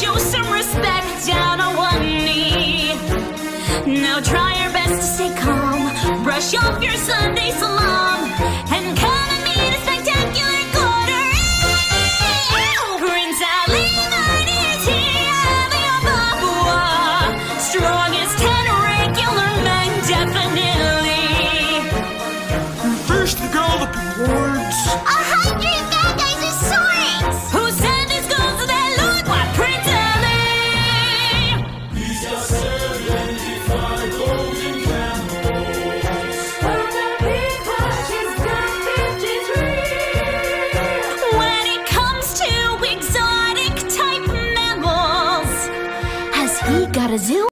show some respect. Down on one. Now try your best to stay calm. Brush off your Sunday salon and come and meet a spectacular coterie. Prince Ali, mightiest he, Ali Ababa. Strongest ten regular men, definitely. First the Galloping Hordes. We got.